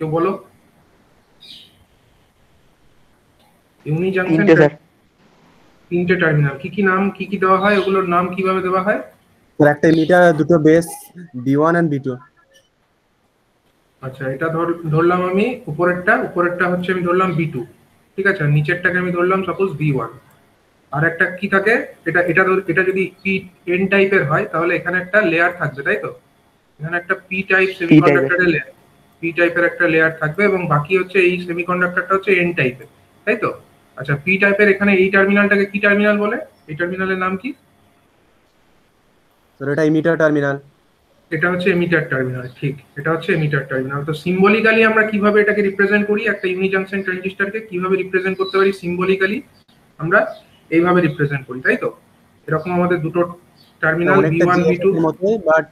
কেউ বলো? ইউনি জাংশন তিনটে টার্মিনাল কি কি নাম কি কি দেওয়া হয়? ওগুলোর নাম কীভাবে দেওয়া হয়? স্যার একটা মিটার দুটো base B one and B two আচ্ছা এটা ধর ধরলাম আমি উপরেরটা। উপরেরটা হচ্ছে আমি ধরলাম বি টু ঠিক আছে? নিচেরটাকে আমি ধরলাম সাপোজ বি ওয়ান আর একটা কি থাকে? এটা এটা এটা যদি পি এন টাইপের হয় তাহলে এখানে একটা লেয়ার থাকবে তাই তো? এখানে একটা পি টাইপ সেমিকন্ডাক্টরের লেয়ার পি টাইপের একটা লেয়ার থাকবে এবং বাকি হচ্ছে এই সেমিকন্ডাক্টরটা হচ্ছে এন টাইপের তাই তো? আচ্ছা পি টাইপের এখানে এই টার্মিনালটাকে কি টার্মিনাল বলে? এই টার্মিনালের নাম কি? স্যার এটা ইমিটার টার্মিনাল এটা হচ্ছে এমিটার টার্মিনাল ঠিক। এটা হচ্ছে এমিটার টার্মিনাল তো সিম্বলিক্যালি আমরা কীভাবে এটাকে রিপ্রেজেন্ট করি? একটা ইউনি জাংশন ট্রানজিস্টরকে কীভাবে রিপ্রেজেন্ট করতে পারি সিম্বলিক্যালি আমরা এইভাবে রিপ্রেজেন্ট করি তাই তো? এরকম আমাদের দুটো terminal B one B two but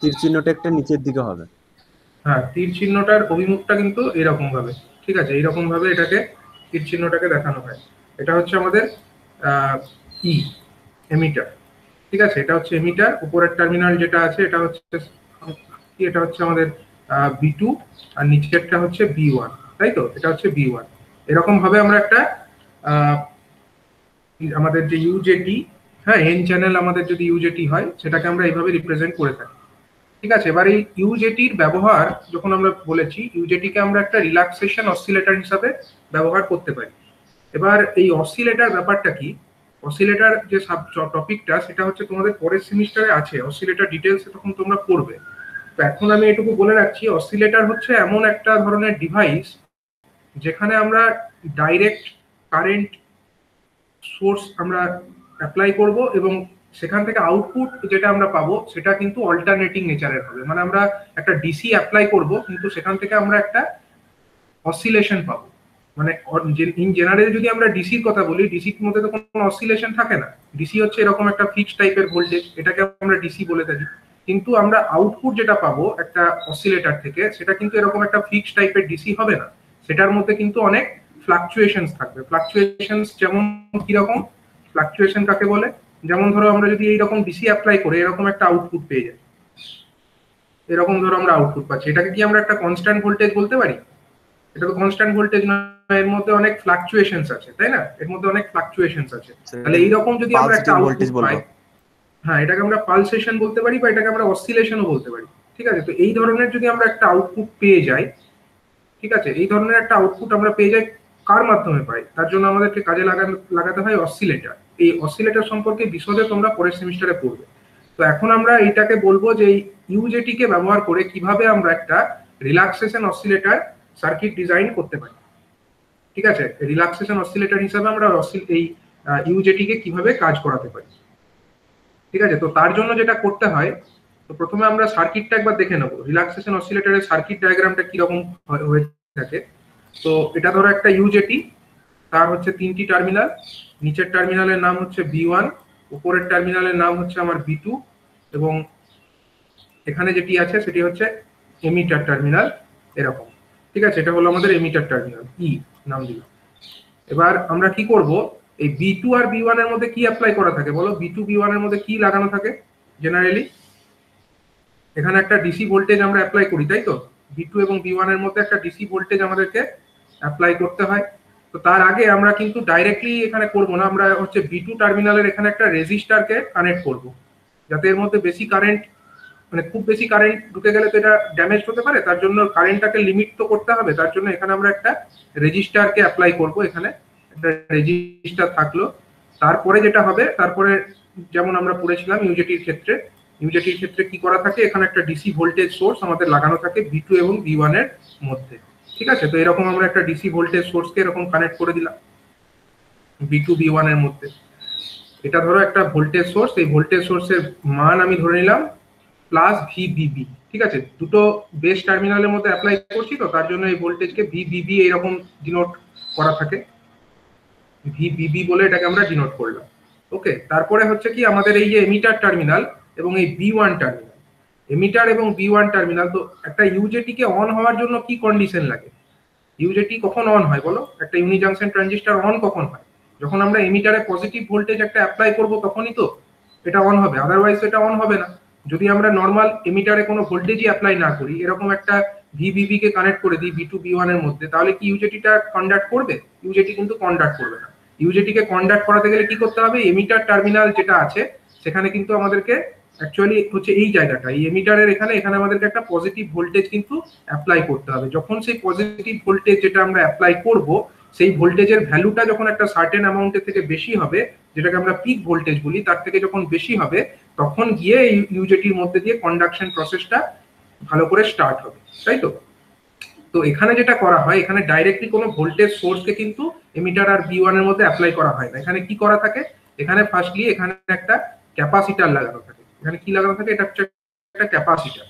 তীর চিহ্নটা একটা নিচের দিকে হবে। হ্যাঁ তীর চিহ্নটার অভিমুখটা কিন্তু এরকম ভাবে, ঠিক আছে? এইরকম ভাবে এটাকে তীর চিহ্নটাকে দেখানো হয়। এটা হচ্ছে আমাদের ই, এমিটার, ঠিক আছে? এটা হচ্ছে এমিটার, উপরের টার্মিনাল যেটা আছে, এটা হচ্ছে এটা হচ্ছে আমাদের বি টু, আর নিচেরটা হচ্ছে বি ওয়ান, তাই তো? এটা হচ্ছে বি ওয়ান। এরকম ভাবে আমরা একটা আমাদের যে ইউজেটি হ্যাঁ এন চ্যানেল আমাদের যদি ইউজেটি হয়, সেটাকে আমরা এইভাবে রিপ্রেজেন্ট করে থাকি। ঠিক আছে, এবার এই ইউজেটির ব্যবহার যখন আমরা বলেছি ইউজেটিকে আমরা একটা রিল্যাক্সেশন অসিলেটর হিসাবে ব্যবহার করতে পারি। এবার এই অসিলেটর ব্যাপারটা কি? অসিলেটর যে সাব টপিকটা সেটা হচ্ছে তোমাদের পরের সেমিস্টারে আছে। অসিলেটর ডিটেলসে তখন তোমরা পড়বে। তো এখন আমি এটুকু বলে রাখছি অসিলেটর হচ্ছে এমন একটা ধরনের ডিভাইস যেখানে আমরা ডাইরেক্ট কারেন্ট সোর্স আমরা অ্যাপ্লাই করব এবং সেখান থেকে আউটপুট যেটা আমরা পাবো, সেটা কিন্তু অল্টারনেটিং নেচারের হবে। মানে আমরা একটা ডিসি অ্যাপ্লাই করব, কিন্তু সেখান থেকে আমরা একটা অসিলেশন পাবো। মানে ইন জেনারেল যদি আমরা ডিসির কথা বলি ডিসির মধ্যে তো কোনো অসিলেশন থাকে না। ডিসি হচ্ছে এরকম একটা ফিক্স টাইপের ভোল্টেজ এটাকে আমরা ডিসি বলে থাকি। কিন্তু আমরা আউটপুট যেটা পাবো একটা অসিলেটর থেকে, সেটা কিন্তু এরকম একটা ফিক্স টাইপের ডিসি হবে না। সেটার মধ্যে কিন্তু অনেক ফ্লাকচুয়েশনস থাকবে। ফ্লাকচুয়েশনস যেমন কীরকম? ফ্লাকচুয়েশন কাকে বলে? যেমন ধরো আমরা যদি এইরকম ডিসি অ্যাপ্লাই করে এরকম একটা আউটপুট পেয়ে যাই। এরকম ধরো আমরা আউটপুট পাচ্ছি। এটাকে কি আমরা একটা কনস্ট্যান্ট ভোল্টেজ বলতে পারি? এটা তো কনস্ট্যান্ট ভোল্টেজ নয় এর মধ্যে অনেক ফ্লাকচুয়েশনস আছে তাই না? এর মধ্যে অনেক ফ্লাকচুয়েশনস আছে। তাহলে এইরকম যদি আমরা একটা ভোল্টেজ পাই হ্যাঁ এটাকে আমরা পালসেশন বলতে পারি বা এটাকে আমরা অসিলেশনও বলতে পারি। ঠিক আছে? তো এই ধরনের যদি আমরা একটা আউটপুট পেয়ে যাই ঠিক আছে? এই ধরনের একটা আউটপুট আমরা পেয়ে যাই কার মাধ্যমে পাই? তার জন্য আমাদেরকে কাজে লাগানো লাগাতে হয় অসিলেটর এই অসিলেটর সম্পর্কে বিশদে তোমরা পরের সেমিস্টারে পড়বে। তো এখন আমরা এইটাকে বলব যে ইউজেটিকে ব্যবহার করে কীভাবে আমরা একটা রিল্যাক্সেশন অসিলেটর সার্কিট ডিজাইন করতে পারি। ঠিক আছে? রিল্যাক্সেশন অসিলেটর হিসাবে আমরা এই ইউজেটিকে কীভাবে কাজ করাতে পারি। ঠিক আছে? তো তার জন্য যেটা করতে হয়, তো প্রথমে আমরা সার্কিটটা একবার দেখে নেব। রিল্যাক্সেশন অসিলেটরের সার্কিট ডায়াগ্রামটা কীরকম হয়ে থাকে? তো এটা ধরো একটা ইউজেটি তার হচ্ছে তিনটি টার্মিনাল নিচের টার্মিনালের নাম হচ্ছে বি ওয়ান উপরের টার্মিনালের নাম হচ্ছে আমার বি টু এবং এখানে যেটি আছে সেটি হচ্ছে এমিটার টার্মিনাল এরকম। ঠিক আছে, এটা হলো আমাদের এমিটার টার্মিনাল ই নাম দিলাম। এবার আমরা কি করব? এই বি টু আর বি ওয়ানের মধ্যে কি অ্যাপ্লাই করা থাকে বলো? বি টু বি ওয়ানের মধ্যে কি লাগানো থাকে জেনারেলি এখানে একটা ডিসি ভোল্টেজ আমরা অ্যাপ্লাই করি, তাই তো? বি টু এবং বি ওয়ানের মধ্যে একটা ডিসি ভোল্টেজ আমাদেরকে অ্যাপ্লাই করতে হয়। তো তার আগে আমরা কিন্তু ডাইরেক্টলি এখানে করব না, আমরা হচ্ছে বি টু টার্মিনালের এখানে একটা রেজিস্টারকে কানেক্ট করব। যাতে এর মধ্যে বেশি কারেন্ট মানে খুব বেশি কারেন্ট ঢুকে গেলে তো এটা ড্যামেজ হতে পারে, তার জন্য কারেন্টটাকে লিমিট তো করতে হবে, তার জন্য এখানে আমরা একটা রেজিস্টারকে অ্যাপ্লাই করব, এখানে একটা রেজিস্টার থাকল। তারপরে যেটা হবে, তারপরে যেমন আমরা পড়েছিলাম ইউজেটির ক্ষেত্রে ইউজেটির ক্ষেত্রে কি করা থাকে, এখানে একটা ডিসি ভোল্টেজ সোর্স আমাদের লাগানো থাকে ভি টু এবং ভি ওয়ানের মধ্যে। ঠিক আছে? তো এরকম আমরা একটা ডিসি ভোল্টেজ সোর্সকে এরকম কানেক্ট করে দিলাম। বি টু বি ওয়ানের মধ্যে। এটা ধরো একটা ভোল্টেজ সোর্স এই ভোল্টেজ সোর্সের মান আমি ধরে নিলাম প্লাস ভি বিবি ঠিক আছে? দুটো বেস টার্মিনালের মধ্যে অ্যাপ্লাই করছি তো, তার জন্য এই ভোল্টেজকে ভি বিবি এরকম ডিনোট করা থাকে। ভি বিবি বলে এটাকে আমরা ডিনোট করলাম। ওকে তারপরে হচ্ছে কি, আমাদের এই যে এমিটার টার্মিনাল এবং এই বি ওয়ান টার্মিনাল এমিটার এবং বি ওয়ান টার্মিনাল তো একটা ইউজেটি কে অন হওয়ার জন্য কি কন্ডিশন লাগে? ইউজেটি কখন অন হয় বলো? একটা ইউনি জাংশন ট্রানজিস্টার অন কখন হয়? যখন আমরা এমিটারে পজিটিভ ভোল্টেজ একটা অ্যাপ্লাই করব তখনই তো এটা অন হবে আদারওয়াইজ এটা অন হবে না। যদি আমরা নর্মাল এমিটারে কোনো ভোল্টেজই অ্যাপ্লাই না করি, এরকম একটা ভিভিবি কে কানেক্ট করে দিই বি টু বি ওয়ানের মধ্যে, তাহলে কি ইউজেটিটা কন্ডাক্ট করবে? ইউজেটি কিন্তু কন্ডাক্ট করবে না। ইউজেটি কে কন্ডাক্ট করাতে গেলে কি করতে হবে? এমিটার টার্মিনাল যেটা আছে, সেখানে কিন্তু আমাদেরকে অ্যাকচুয়ালি হচ্ছে এই জায়গাটা, এই এমিটারের এখানে এখানে আমাদেরকে একটা পজিটিভ ভোল্টেজ কিন্তু অ্যাপ্লাই করতে হবে। যখন সেই পজিটিভ ভোল্টেজ যেটা আমরা অ্যাপ্লাই করব, সেই ভোল্টেজের ভ্যালুটা যখন একটা সার্টেন অ্যামাউন্টের থেকে বেশি হবে, যেটাকে আমরা পিক ভোল্টেজ বলি, তার থেকে যখন বেশি হবে, তখন গিয়ে এই ইউজেটির মধ্যে দিয়ে কন্ডাকশন প্রসেসটা ভালো করে স্টার্ট হবে, তাই তো? তো এখানে যেটা করা হয়, এখানে ডাইরেক্টলি কোনো ভোল্টেজ সোর্সকে কিন্তু এমিটার আর বি ওয়ানের মধ্যে অ্যাপ্লাই করা হয় না। এখানে কি করা থাকে? এখানে ফার্স্টলি এখানে একটা ক্যাপাসিটার লাগানো থাকে। এখানে কি লাগানো থাকে? এটা হচ্ছে একটা ক্যাপাসিটার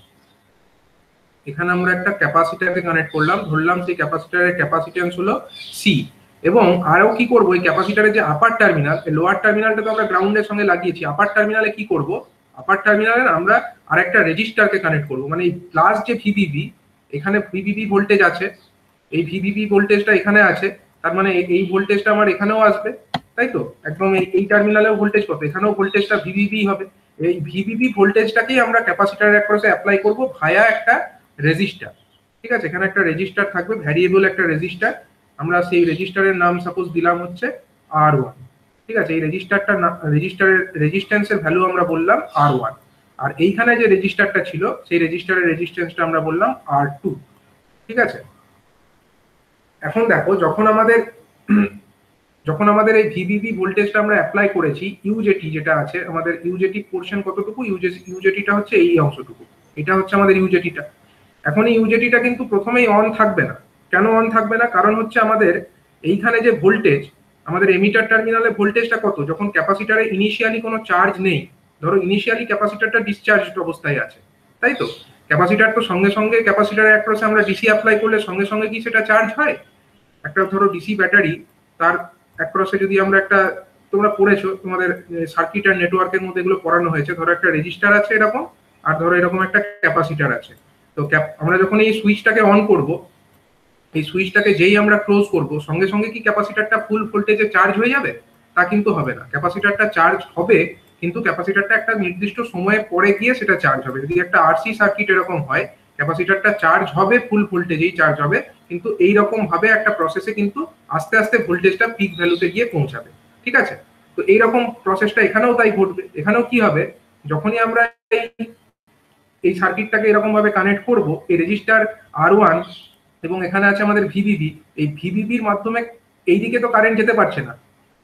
এখানে আমরা একটা ক্যাপাসিটারকে কানেক্ট করলাম। ধরলাম সেই ক্যাপাসিটারের ক্যাপাসিটেন্স হলো সি এবং আরও কি করব? এই ক্যাপাসিটারের যে আপার টার্মিনাল লোয়ার টার্মিনালটা তো আমরা গ্রাউন্ডের সঙ্গে লাগিয়েছি। আপার টার্মিনালে কি করব? আপার টার্মিনালে আমরা আরেকটা রেজিস্টারকে কানেক্ট করব। মানে এই প্লাস যে ভিভিবি এখানে ভিভিবি ভোল্টেজ আছে। এই ভিভিবি ভোল্টেজটা এখানে আছে। তার মানে এই ভোল্টেজটা আমার এখানেও আসবে। তাই তো? একদম এই টার্মিনালেও ভোল্টেজ কত এখানেও ভোল্টেজটা ভিভিবি হবে। এই ভিভিবি ভোল্টেজটাকেই আমরা ক্যাপাসিটারের অ্যাক্রসে অ্যাপ্লাই করব ভায়া একটা রেজিস্টার ঠিক আছে? এখানে একটা রেজিস্টার থাকবে ভ্যারিয়েবল একটা রেজিস্টার আমরা সেই রেজিস্টারের নাম সাপোজ দিলাম হচ্ছে আর ওয়ান ঠিক আছে? এই রেজিস্টারটা রেজিস্টারের রেজিস্ট্যান্সের ভ্যালু আমরা বললাম আর ওয়ান আর এইখানে যে রেজিস্টারটা ছিল, সেই রেজিস্টারের রেজিস্ট্যান্সটা আমরা বললাম আর টু ঠিক আছে? এখন দেখো, যখন আমাদের যখন আমাদের এই ভিভিবি ভোল্টেজটা আমরা অ্যাপ্লাই করেছি ইউজেটি যেটা আছে, আমাদের ইউজেটি পোর্শন কতটুকু? ইউজেটিটা হচ্ছে এই অংশটুকু। এটা হচ্ছে আমাদের ইউজেটিটা এখন এই ইউজেটিটা কিন্তু প্রথমেই অন থাকবে না। কেন অন থাকবে না? কারণ হচ্ছে আমাদের এইখানে যে ভোল্টেজ আমাদের এমিটার টার্মিনালে ভোল্টেজটা কত? যখন ক্যাপাসিটারে ইনিশিয়ালি কোনো চার্জ নেই, ধরো ইনিশিয়ালি ক্যাপাসিটারটা ডিসচার্জ অবস্থায় আছে, তাই তো? ক্যাপাসিটার তো সঙ্গে সঙ্গে ক্যাপাসিটারের অ্যাক্রসে আমরা ডিসি অ্যাপ্লাই করলে সঙ্গে সঙ্গে কি সেটা চার্জ হয়? একটা ধরো ডিসি ব্যাটারি তার অ্যাক্রসে যদি আমরা একটা, তোমরা পড়েছো, তোমাদের সার্কিট আর নেটওয়ার্কের মধ্যে এগুলো পড়ানো হয়েছে, ধরো একটা রেজিস্টার আছে এরকম, আর ধরো এরকম একটা ক্যাপাসিটার আছে। তো আমরা যখন এই সুইচটাকে অন করব, এই সুইচটাকে যেই আমরা ক্লোজ করব, সঙ্গে সঙ্গে কি ক্যাপাসিটারটা ফুল ভোল্টেজে চার্জ হয়ে যাবে? তা কিন্তু হবে না। ক্যাপাসিটারটা চার্জ হবে, কিন্তু ক্যাপাসিটারটা একটা নির্দিষ্ট সময়ে পরে গিয়ে সেটা চার্জ হবে। যদি একটা আরসি সার্কিট এরকম হয় ক্যাপাসিটারটা চার্জ হবে ফুল ভোল্টেজেই চার্জ হবে, কিন্তু এই রকম ভাবে একটা প্রসেসে কিন্তু আস্তে আস্তে ভোল্টেজটা পিক ভ্যালুতে গিয়ে পৌঁছাবে, ঠিক আছে? তো এইরকম প্রসেসটা এখানেও তাই ঘটবে। এখানেও কি হবে? যখনই আমরা এই এই সার্কিটটাকে এরকম ভাবে কানেক্ট করব, এই রেজিস্টার আর ওয়ান এবং এখানে আছে আমাদের ভিভিবি এই ভিভিবির মাধ্যমে এইদিকে তো কারেন্ট যেতে পারছে না।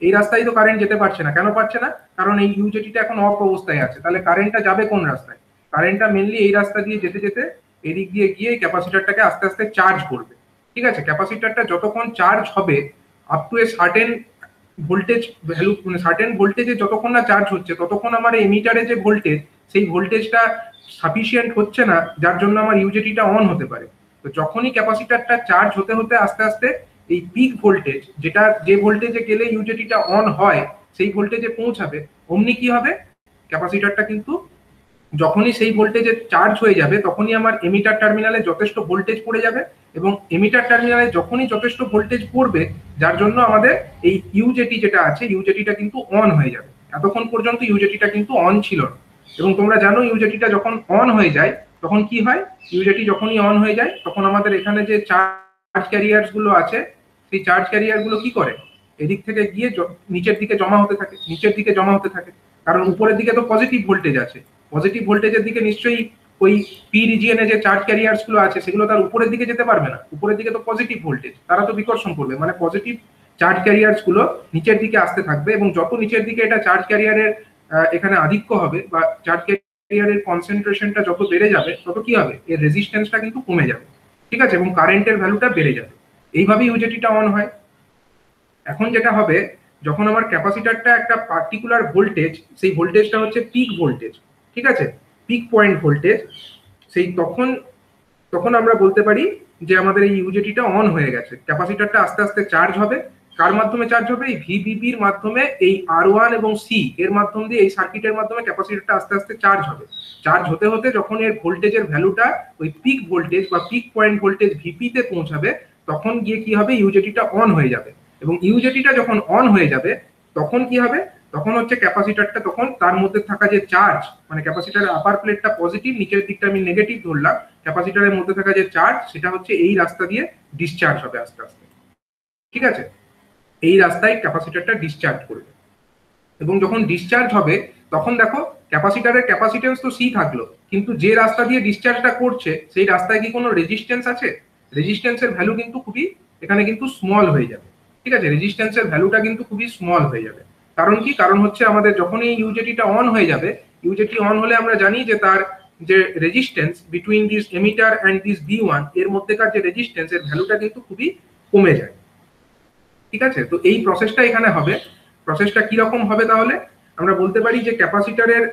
এই রাস্তায় তো কারেন্ট যেতে পারছে না। কেন পারছে না? কারণ এই ইউজেটিটা এখন অফ অবস্থায় আছে। তাহলে কারেন্টটা যাবে কোন রাস্তায়? কারেন্টটা মেনলি এই রাস্তা দিয়ে যেতে যেতে এদিক দিয়ে গিয়ে ক্যাপাসিটারটাকে আস্তে আস্তে চার্জ করবে। ঠিক আছে? ক্যাপাসিটারটা যতক্ষণ চার্জ হবে up to a certain voltage value মানে সার্টেন ভোল্টেজে যতক্ষণ না চার্জ হচ্ছে, ততক্ষণ আমার এমিটারে যে ভোল্টেজ সেই ভোল্টেজটা সাফিসিয়েন্ট হচ্ছে না, যার জন্য আমার ইউজেটিটা অন হতে পারে। তো যখনই ক্যাপাসিটারটা চার্জ হতে হতে আস্তে আস্তে এই পিক ভোল্টেজ যেটা, যে ভোল্টেজে গেলে ইউজেটিটা অন হয়, সেই ভোল্টেজে পৌঁছাবে, অমনি কি হবে? ক্যাপাসিটারটা কিন্তু যখনই সেই ভোল্টেজে চার্জ হয়ে যাবে, তখনই আমার এমিটার টার্মিনালে যথেষ্ট ভোল্টেজ পড়ে যাবে এবং এমিটার টার্মিনালে যখনই যথেষ্ট ভোল্টেজ পড়বে, যার জন্য আমাদের এই ইউজেটি যেটা আছে ইউজেটিটা কিন্তু অন হয়ে যাবে। এতক্ষণ পর্যন্ত ইউজেটিটা কিন্তু অন ছিল না। এবং তোমরা জানো ইউজেটিটা যখন অন হয়ে যায়, তখন কি হয়? ইউজেটি যখনই অন হয়ে যায়, তখন আমাদের এখানে যে চার্জ ক্যারিয়ার্সগুলো আছে, সেই চার্জ ক্যারিয়ারগুলো কি করে? এদিক থেকে গিয়ে নিচের দিকে জমা হতে থাকে, নিচের দিকে জমা হতে থাকে। কারণ উপরের দিকে তো পজিটিভ ভোল্টেজ আছে। পজিটিভ ভোল্টেজের দিকে নিশ্চয়ই ওই পি রিজিয়নে যে চার্জ ক্যারিয়ার্সগুলো আছে, সেগুলো তার উপরের দিকে যেতে পারবে না। উপরের দিকে তো পজিটিভ ভোল্টেজ তারা তো বিকর্ষণ করবে। মানে পজিটিভ চার্জ ক্যারিয়ার্সগুলো নিচের দিকে আসতে থাকবে এবং যত নিচের দিকে এটা চার্জ ক্যারিয়ারের এখানে আধিক্য হবে বা চার্জ ক্যারিয়ারের কনসেন্ট্রেশনটা যত বেড়ে যাবে, তত কি হবে? এর রেজিস্ট্যান্সটা কিন্তু কমে যাবে। ঠিক আছে? এবং কারেন্টের ভ্যালুটা বেড়ে যাবে। এইভাবেই ইউজেটিটা অন হয়। এখন যেটা হবে, যখন আমার ক্যাপাসিটারটা একটা পার্টিকুলার ভোল্টেজ সেই ভোল্টেজটা হচ্ছে পিক ভোল্টেজ ঠিক আছে? পিক পয়েন্ট ভোল্টেজ সেই তখন তখন আমরা বলতে পারি যে আমাদের এই ইউজেটিটা অন হয়ে গেছে। ক্যাপাসিটারটা আস্তে আস্তে চার্জ হবে। কার মাধ্যমে চার্জ হবে? এই ভিবিবির মাধ্যমে এই আর ওয়ান এবং সি এর মাধ্যম দিয়ে এই সার্কিটের মাধ্যমে ক্যাপাসিটারটা আস্তে আস্তে চার্জ হবে। চার্জ হতে হতে যখন এর ভোল্টেজের ভ্যালুটা ওই পিক ভোল্টেজ বা পিক পয়েন্ট ভোল্টেজ ভিপিতে পৌঁছাবে, তখন গিয়ে কি হবে? ইউজেটিটা অন হয়ে যাবে। এবং ইউজেটিটা যখন অন হয়ে যাবে, তখন কি হবে? তখন হচ্ছে ক্যাপাসিটারটা তখন তার মধ্যে থাকা যে চার্জ মানে ক্যাপাসিটারের আপার প্লেটটা পজিটিভ নিচের দিকটা আমি নেগেটিভ ধরলাম, ক্যাপাসিটারের মধ্যে থাকা যে চার্জ সেটা হচ্ছে এই রাস্তা দিয়ে ডিসচার্জ হবে আস্তে আস্তে। ঠিক আছে? এই রাস্তায় ক্যাপাসিটারটা ডিসচার্জ করবে। এবং যখন ডিসচার্জ হবে, তখন দেখো ক্যাপাসিটারের ক্যাপাসিটেন্স তো সি থাকল, কিন্তু যে রাস্তা দিয়ে ডিসচার্জটা করছে, সেই রাস্তায় কি কোনো রেজিস্ট্যান্স আছে? রেজিস্ট্যান্সের ভ্যালু কিন্তু খুবই, এখানে কিন্তু স্মল হয়ে যাবে। ঠিক আছে? রেজিস্ট্যান্সের ভ্যালুটা কিন্তু খুবই স্মল হয়ে যাবে। কারণ কি? কারণ হচ্ছে আমাদের যখন এই ইউজেটিটা অন হয়ে যাবে ইউজেটি অন হলে আমরা জানি যে তার যে resistance between this emitter and this B ওয়ানের মধ্যেকার যে রেজিস্ট্যান্স এর ভ্যালুটা কিন্তু খুবই কমে যায়। ঠিক আছে? তো এই প্রসেসটা এখানে হবে। প্রসেসটা কীরকম হবে তাহলে? আমরা বলতে পারি যে ক্যাপাসিটরের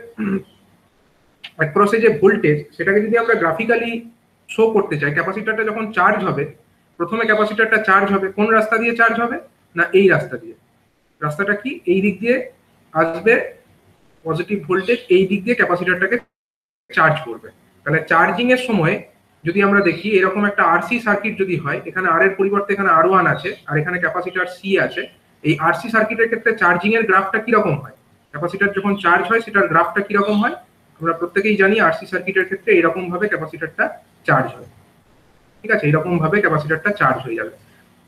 অ্যাক্রসে যে ভোল্টেজ সেটাকে যদি আমরা গ্রাফিক্যালি শো করতে চাই ক্যাপাসিটরটা যখন চার্জ হবে, প্রথমে ক্যাপাসিটরটা চার্জ হবে, কোন রাস্তা দিয়ে চার্জ হবে? না, এই রাস্তা দিয়ে। রাস্তাটা কি? এই দিক দিয়ে আসবে পজিটিভ ভোল্টেজ এই দিক দিয়ে ক্যাপাসিটরটাকে চার্জ করবে। তাহলে চার্জিং এর সময় যদি আমরা দেখি, এরকম একটা আরসি সার্কিট যদি হয়, এখানে আর এর পরিবর্তে এখানে আর ওয়ান আছে, আর এখানে ক্যাপাসিটার সি আছে, এই আরসি সার্কিটের ক্ষেত্রে চার্জিং এর গ্রাফটা কীরকম হয়? ক্যাপাসিটার যখন চার্জ হয়, সেটার গ্রাফটা কীরকম হয়? আমরা প্রত্যেকেই জানি আরসি সার্কিটের ক্ষেত্রে এরকম ভাবে ক্যাপাসিটারটা চার্জ হয়। ঠিক আছে? এরকম ভাবে ক্যাপাসিটারটা চার্জ হয়ে যাবে।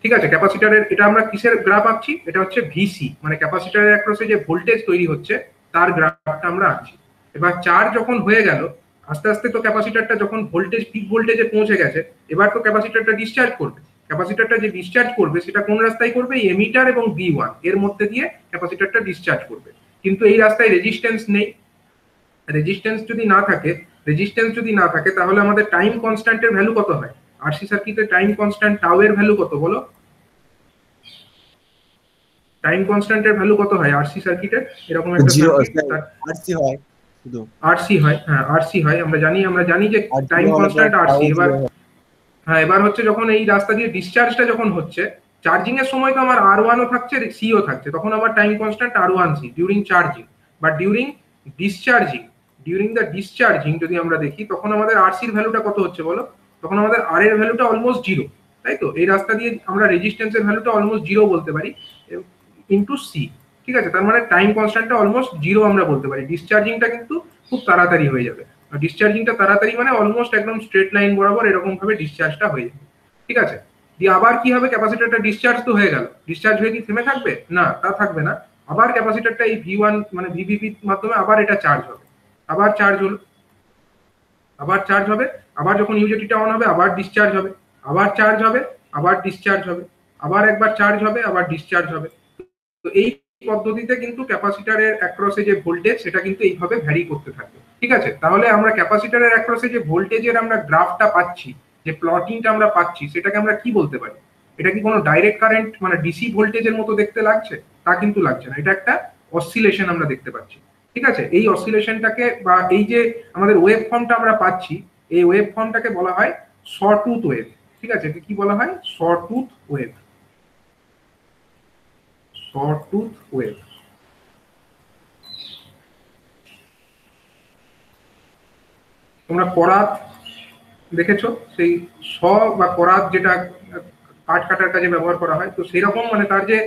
ঠিক আছে ক্যাপাসিটারের এটা আমরা কিসের গ্রাফ আঁকছি? এটা হচ্ছে ভিসি মানে ক্যাপাসিটারের অ্যাক্রসে যে ভোল্টেজ তৈরি হচ্ছে, তার গ্রাফটা আমরা আঁকছি। এবার চার্জ যখন হয়ে গেল, আস্তে আস্তে তো ক্যাপাসিটারটা যখন ভোল্টেজ পিক ভোল্টেজে পৌঁছে গেছে, এবার তো ক্যাপাসিটারটা ডিসচার্জ করবে। ক্যাপাসিটারটা যে ডিসচার্জ করবে, সেটা কোন রাস্তায় করবে? এমিটার এবং বি ওয়ানের মধ্যে দিয়ে ক্যাপাসিটারটা ডিসচার্জ করবে। কিন্তু এই রাস্তায় রেজিস্ট্যান্স নেই। রেজিস্ট্যান্স যদি না থাকে রেজিস্ট্যান্স যদি না থাকে, তাহলে আমাদের টাইম কনস্ট্যান্টের ভ্যালু কত হয়? আরসি সার্কিটের টাইম কনস্ট্যান্ট টাউ এর ভ্যালু কত বলো? টাইম কনস্ট্যান্টের ভ্যালু কত হয়? আরসি সার্কিটের এরকম একটা সার্কিট আরসি হয় শুধু। আরসি হয় হ্যাঁ আরসি হয়। আমরা জানি আমরা জানি যে টাইম কনস্ট্যান্ট আরসি এবার হ্যাঁ। এবার হচ্ছে যখন এই রাস্তা দিয়ে ডিসচার্জটা যখন হচ্ছে চার্জিং এর সময় তো আমার আর ওয়ানও থাকছে সিও থাকছে। তখন আমার time constant R one C during charging বা during discharging during the discharging যদি আমরা দেখি তখন আমাদের আরসির ভ্যালুটা কত হচ্ছে বলো? তখন আমাদের আর এর ভ্যালুটা অলমোস্ট জিরো তাই তো? এই রাস্তা দিয়ে আমরা রেজিস্ট্যান্সের ভ্যালুটা অলমোস্ট জিরো বলতে পারি। ইন্টু সি ঠিক আছে? তার মানে টাইম কনস্ট্যান্টটা অলমোস্ট জিরো আমরা বলতে পারি। ডিসচার্জিংটা কিন্তু খুব তাড়াতাড়ি হয়ে যাবে। আর ডিসচার্জিংটা তাড়াতাড়ি মানে অলমোস্ট একদম স্ট্রেট লাইন বরাবর এরকম ভাবে ডিসচার্জটা হয়ে যাবে। ঠিক আছে? দিয়ে আবার কি হবে? ক্যাপাসিটারটা ডিসচার্জ তো হয়ে গেল। ডিসচার্জ হয়ে কি থেমে থাকবে? না, তা থাকবে না। আবার ক্যাপাসিটারটা এই ভি ওয়ান মানে ভিভিপির মাধ্যমে আবার এটা চার্জ হবে। আবার চার্জ হলো। আবার চার্জ হবে। আবার যখন ইউজেটিটা অন হবে, আবার ডিসচার্জ হবে। আবার চার্জ হবে, আবার ডিসচার্জ হবে। আবার একবার চার্জ হবে, আবার ডিসচার্জ হবে। তো এই পদ্ধতিতে কিন্তু ক্যাপাসিটারের অ্যাক্রসে যে ভোল্টেজ সেটা কিন্তু এইভাবে ভ্যারি করতে থাকবে ঠিক আছে? তাহলে আমরা ক্যাপাসিটারের অ্যাক্রসে যে ভোল্টেজের আমরা গ্রাফটা পাচ্ছি, যে প্লটিংটা আমরা পাচ্ছি, সেটাকে আমরা কি বলতে পারি? এটা কি কোনো ডাইরেক্ট কারেন্ট মানে ডিসি ভোল্টেজের মতো দেখতে লাগছে? তা কিন্তু লাগছে না। এটা একটা অসিলেশন আমরা দেখতে পাচ্ছি। ঠিক আছে? এই অসিলেশনটাকে বা এই যে আমাদের ওয়েভ ফর্মটা আমরা পাচ্ছি, এই ওয়েভ ফর্মটাকে বলা হয় শর্টুথ ওয়েভ ঠিক আছে? কি বলা হয়? শর্টুথ ওয়েভ শর্টুথ ওয়েভ তোমরা করাত দেখেছ? সেই স বা করাত যেটা কাঠ কাটার কাজে ব্যবহার করা হয়, তো সেরকম মানে তার যে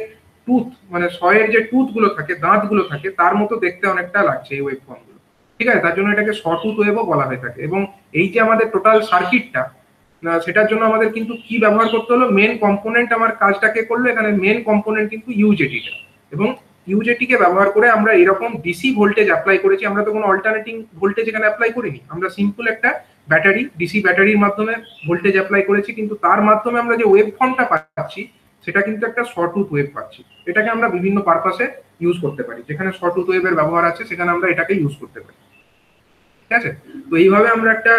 টুথ মানে শয়ের যে টুথগুলো থাকে দাঁতগুলো থাকে, তার মতো দেখতে অনেকটা লাগছে এই ওয়েভ ফর্মগুলো। ঠিক আছে? তার জন্য এটাকে শর্টুথ ওয়েভও বলা হয়ে থাকে। এবং এই যে আমাদের টোটাল সার্কিটটা সেটার জন্য আমাদের কিন্তু কি ব্যবহার করতে হলো? মেন কম্পোনেন্ট আমার কাজটাকে করল, এখানে মেন কম্পোনেন্ট কিন্তু ইউজেটিটা এবং ইউজেটিকে ব্যবহার করে আমরা এরকম ডিসি ভোল্টেজ অ্যাপ্লাই করেছি। আমরা তো কোনো অল্টারনেটিং ভোল্টেজ এখানে অ্যাপ্লাই করিনি। আমরা সিম্পল একটা ব্যাটারি ডিসি ব্যাটারির মাধ্যমে ভোল্টেজ অ্যাপ্লাই করেছি। কিন্তু তার মাধ্যমে আমরা যে ওয়েব ফর্মটা পাচ্ছি, সেটা কিন্তু একটা শর্টুথ ওয়েভ পাচ্ছি। এটাকে আমরা বিভিন্ন পারপাসে ইউজ করতে পারি। যেখানে শর্টুথ ওয়েভের ব্যবহার আছে, সেখানে আমরা এটাকে ইউজ করতে পারি। ঠিক আছে? তো এইভাবে আমরা একটা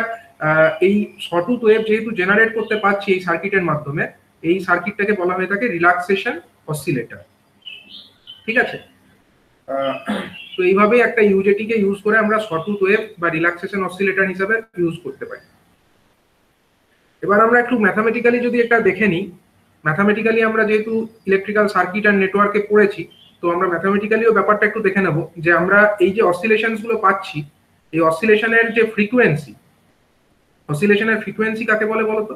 এই শর্টুথ ওয়েভ যেহেতু জেনারেট করতে পারছি এই সার্কিটের মাধ্যমে, এই সার্কিটটাকে বলা হয়ে থাকে রিল্যাক্সেশন অসিলেটর ঠিক আছে? তো এইভাবে একটা ইউজেটিকে ইউজ করে আমরা শর্টুথ ওয়েভ বা রিল্যাক্সেশন অসিলেটর হিসাবে ইউজ করতে পারি। এবার আমরা একটু ম্যাথামেটিক্যালি যদি একটা দেখে নিই ম্যাথামেটিক্যালি আমরা যেহেতু ইলেকট্রিক্যাল সার্কিট আর নেটওয়ার্কে পড়েছি, তো আমরা ম্যাথামেটিক্যালিও ব্যাপারটা একটু দেখে নেব যে আমরা এই যে অসিলেশনসগুলো পাচ্ছি, এই অসিলেশনের যে ফ্রিকোয়েন্সি অসিলেশনের ফ্রিকোয়েন্সি কাকে বলে বলতো?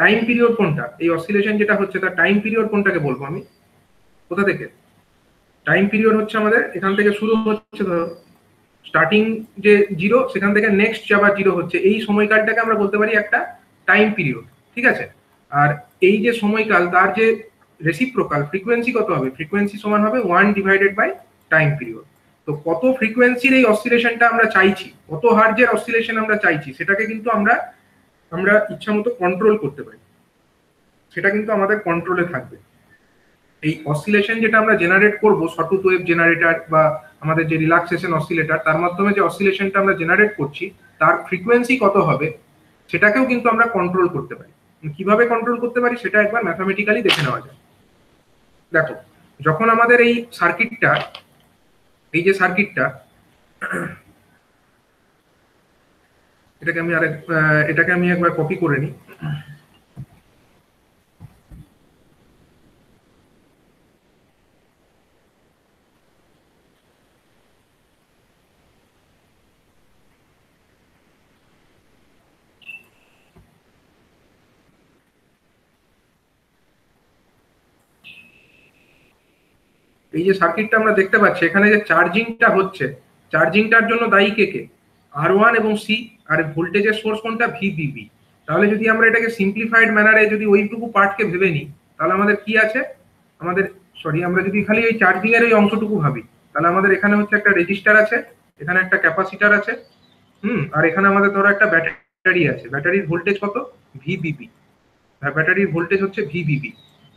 টাইম পিরিয়ড কোনটা? এই অসিলেশন যেটা হচ্ছে, তার টাইম পিরিয়ড কোনটাকে বলব আমি? কোথা থেকে? টাইম পিরিয়ড হচ্ছে আমাদের, এখান থেকে শুরু হচ্ছে ধরো স্টার্টিং যে জিরো সেখান থেকে নেক্সট যে আবার জিরো হচ্ছে। এই সময়কালটাকে আমরা বলতে পারি একটা টাইম পিরিয়ড ঠিক আছে? আর এই যে সময়কাল, তার যে রেসিপ্রোকাল ফ্রিকোয়েন্সি কত হবে? ফ্রিকোয়েন্সি সমান হবে one divided by time period তো কত ফ্রিকোয়েন্সির এই অসিলেশনটা আমরা চাইছি? কত হার্জের অসিলেশন আমরা চাইছি? সেটাকে কিন্তু আমরা আমরা ইচ্ছা মতো কন্ট্রোল করতে পারি। সেটা কিন্তু আমাদের কন্ট্রোলে থাকবে। এই অসিলেশন যেটা আমরা জেনারেট করব শর্টুথ ওয়েভ জেনারেটর বা আমাদের যে রিল্যাক্সেশন অসিলেটর তার মাধ্যমে যে অসিলেশনটা আমরা জেনারেট করছি, তার ফ্রিকোয়েন্সি কত হবে, সেটাকেও কিন্তু আমরা কন্ট্রোল করতে পারি। কীভাবে কন্ট্রোল করতে পারি, সেটা একবার ম্যাথামেটিক্যালি দেখে নেওয়া যায় দেখো, যখন আমাদের এই সার্কিটটা এই যে সার্কিটটা এটাকে আমি আরেক এটাকে আমি একবার কপি করে নিই। এই যে সার্কিটটা আমরা দেখতে পাচ্ছি, এখানে যে চার্জিংটা হচ্ছে চার্জিংটার জন্য দায়ী কে কে? আর ওয়ান এবং সি আর ভোল্টেজের সোর্স কোনটা? ভিবিবি তাহলে যদি আমরা এটাকে সিম্পলিফাইড ম্যানারে যদি ওইটুকু পার্টকে ভেবে নিই, তাহলে আমাদের কি আছে? আমাদের সরি আমরা যদি খালি এই চার্জিং এর এই অংশটুকু ভাবি, তাহলে আমাদের এখানে হচ্ছে একটা রেজিস্টার আছে, এখানে একটা ক্যাপাসিটার আছে, হুম, আর এখানে আমাদের ধরো একটা ব্যাটারি আছে। ব্যাটারির ভোল্টেজ কত? ভিবিবি ব্যাটারির ভোল্টেজ হচ্ছে ভিবিবি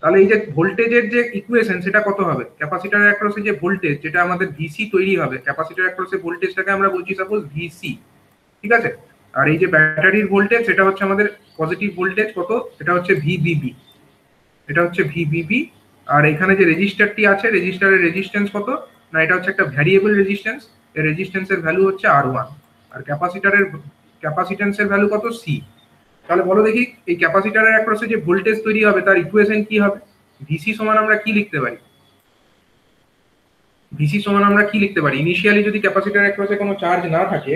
তাহলে এই যে ভোল্টেজের যে ইকুয়েশন সেটা কত হবে? ক্যাপাসিটার অ্যাক্রসে যে ভোল্টেজ যেটা আমাদের ভিসি তৈরি হবে ক্যাপাসিটার অ্যাক্রসে ভোল্টেজটাকে আমরা বলছি সাপোজ ভিসি ঠিক আছে? আর এই যে ব্যাটারির ভোল্টেজ সেটা হচ্ছে আমাদের পজিটিভ ভোল্টেজ কত? সেটা হচ্ছে ভিবিবি এটা হচ্ছে ভিবিবি আর এখানে যে রেজিস্টারটি আছে রেজিস্টারের রেজিস্ট্যান্স কত? না, এটা হচ্ছে একটা ভ্যারিয়েবল রেজিস্ট্যান্স এই রেজিস্ট্যান্সের ভ্যালু হচ্ছে আর ওয়ান আর ক্যাপাসিটারের ক্যাপাসিট্যান্সের ভ্যালু কত? সি তাহলে বলো দেখি এই ক্যাপাসিটারের অ্যাক্রসে যে ভোল্টেজ তৈরি হবে তার ইকুয়েশন কি হবে? ভিসি সমান আমরা কি লিখতে পারি? ভিসি সমান আমরা কি লিখতে পারি? ইনিশিয়ালি যদি ক্যাপাসিটার অ্যাক্রসে কোনো চার্জ না থাকে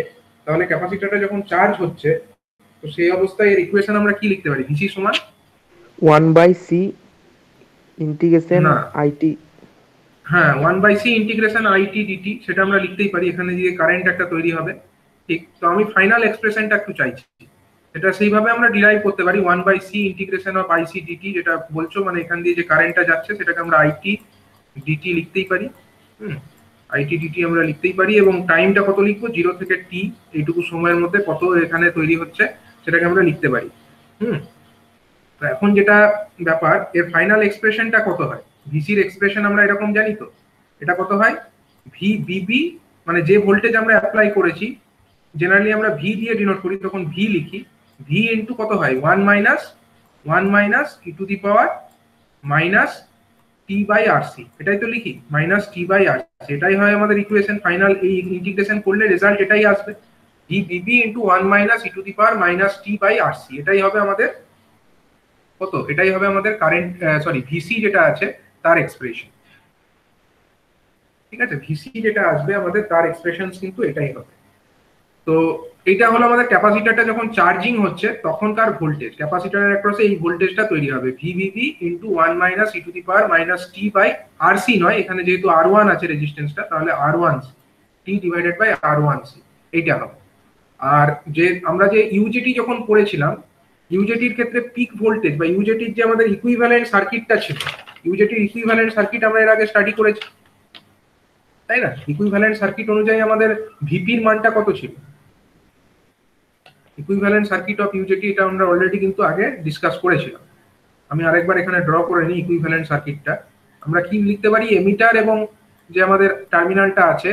তাহলে ক্যাপাসিটারটা যখন চার্জ হচ্ছে তো সেই অবস্থায় এর ইকুয়েশন আমরা কি লিখতে পারি? ভিসি সমান? One by C integration IT হ্যাঁ one by C integration IT DT সেটা আমরা লিখতেই পারি। এখানে যে কারেন্ট একটা তৈরি হবে। ঠিক তো আমি ফাইনাল এক্সপ্রেশনটা একটু চাইছি। এটা সেইভাবে আমরা ডিরাইভ করতে পারি one by C integration of IC DT যেটা বলছো মানে এখান দিয়ে যে কারেন্টটা যাচ্ছে সেটাকে আমরা আইটি ডিটি লিখতেই পারি। হুম আইটি ডিটি আমরা লিখতেই পারি এবং টাইমটা কত লিখব? জিরো থেকে টি এইটুকু সময়ের মধ্যে কত এখানে তৈরি হচ্ছে সেটাকে আমরা লিখতে পারি। হুম, তো এখন যেটা ব্যাপার, এর ফাইনাল এক্সপ্রেশনটা কত হয়? ভিসির এক্সপ্রেশন আমরা এরকম জানি তো? এটা কত হয়? ভি বিবি মানে যে ভোল্টেজ আমরা অ্যাপ্লাই করেছি জেনারেলি আমরা ভি দিয়ে ডিনোট করি, তখন ভি লিখি। ভি ইন্টু কত হয়? One minus one minus E to the power minus T by R C এটাই তো লিখি। Minus T by R C এটাই হয় আমাদের ইকুয়েশন ফাইনাল এই ইন্টিগ্রেশন করলে রেজাল্ট এটাই আসবে। V BB into one minus E to the power minus T by R C এটাই হবে আমাদের কত? এটাই হবে আমাদের কারেন্ট সরি ভিসি যেটা আছে, তার এক্সপ্রেশন ঠিক আছে? ভিসি যেটা আসবে আমাদের, তার এক্সপ্রেশন কিন্তু এটাই হবে। তো এটা হলো আমাদের ক্যাপাসিটারটা যখন চার্জিং হচ্ছে, তখনকার ভোল্টেজ। ক্যাপাসিটারের অ্যাক্রসে এই ভোল্টেজটা তৈরি হবে। VBB into one minus E to the power minus T by R C নয়। এখানে যেহেতু আর ওয়ান আছে রেজিস্ট্যান্সটা তাহলে R one C T divided by R one C এইটা হবে। আর যে আমরা যে ইউজেটি যখন পড়েছিলাম ইউজেটির ক্ষেত্রে পিক ভোল্টেজ বা ইউজেটির যে আমাদের ইকুইভ্যালেন্ট সার্কিটটা ছিল ইউজেটির ইকুইভ্যালেন্ট সার্কিট আমরা এর আগে স্টাডি করেছি। তাই না? ইকুইভ্যালেন্ট সার্কিট অনুযায়ী আমাদের ভিপির মানটা কত ছিল? ইকুইভ্যালেন্ট সার্কিট অফ ইউজেটি এটা আমরা অলরেডি কিন্তু আগে ডিসকাস করেছিলাম। আমি আরেকবার এখানে ড্র করে নিই ইকুইভ্যালেন্ট সার্কিটটা আমরা কি লিখতে পারি? এমিটার এবং যে আমাদের টার্মিনালটা আছে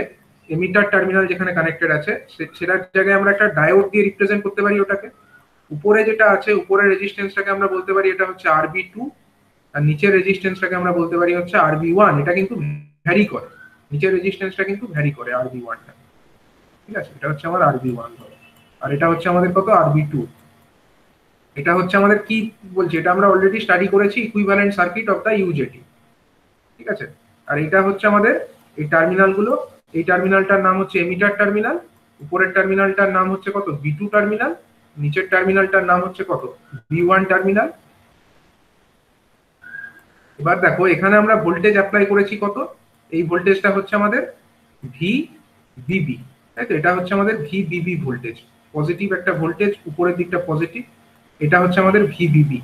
এমিটার টার্মিনাল যেখানে কানেক্টেড আছে সেটার জায়গায় আমরা একটা ডায়োড দিয়ে রিপ্রেজেন্ট করতে পারি ওটাকে। উপরে যেটা আছে, উপরের রেজিস্ট্যান্সটাকে আমরা বলতে পারি এটা হচ্ছে আরবি টু আর নিচের রেজিস্ট্যান্সটাকে আমরা বলতে পারি হচ্ছে আরবি ওয়ান এটা কিন্তু ভ্যারি করে। নিচের রেজিস্ট্যান্সটা কিন্তু ভ্যারি করে আরবি ওয়ানটা ঠিক আছে? এটা হচ্ছে আমার আরবি ওয়ান আর এটা হচ্ছে আমাদের কত? আরবি টু এটা হচ্ছে আমাদের কি বলছি? এটা আমরা অলরেডি স্টাডি করেছি equivalent circuit of the UJT ঠিক আছে? আর এটা হচ্ছে আমাদের এই টার্মিনালগুলো এই টার্মিনালটার নাম হচ্ছে এমিটার টার্মিনাল উপরের টার্মিনালটার নাম হচ্ছে কত? বি টু টার্মিনাল নিচের টার্মিনালটার নাম হচ্ছে কত? বি ওয়ান টার্মিনাল এবার দেখো, এখানে আমরা ভোল্টেজ অ্যাপ্লাই করেছি কত? এই ভোল্টেজটা হচ্ছে আমাদের ভি বিবি তাই তো? এটা হচ্ছে আমাদের ভিবিবি ভোল্টেজ পজিটিভ একটা ভোল্টেজ উপরের দিকটা পজিটিভ এটা হচ্ছে আমাদের ভিবিবি